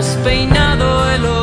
has peinado el